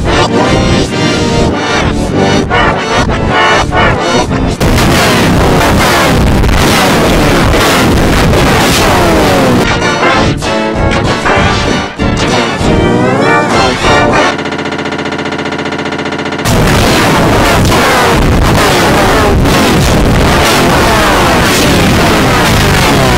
Música